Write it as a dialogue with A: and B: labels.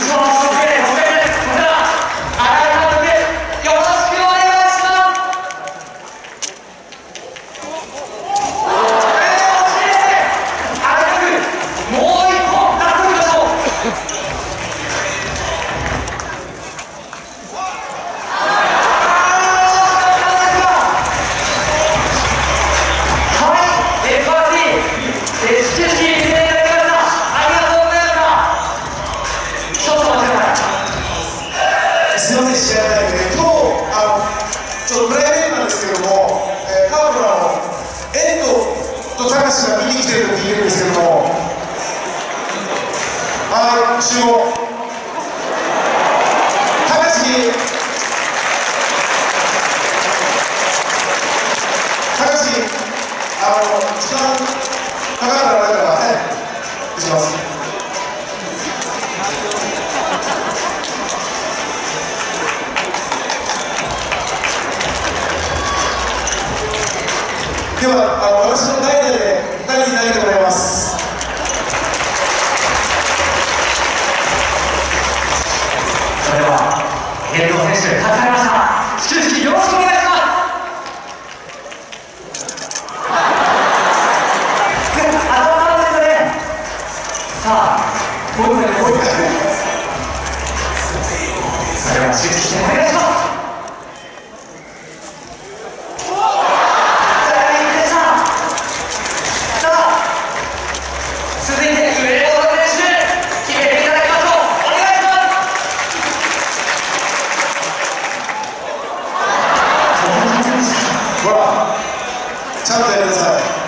A: Thanks.
B: 試合で、今日あのちょっとプライベートなんですけども、えー、カープの遠藤と高橋が見に来てると言えるんですけども、あい、集合。高橋、高橋、あの、時間かかるからではあの私の代打で2人に投げてもらいます。
A: それでは遠藤選手勝たれました始球式よろしくお願いします。頭ですねさあこういうこういうそれでは始球式お願いします続いて上本選手決めていただきましょうお願いし
B: ますほ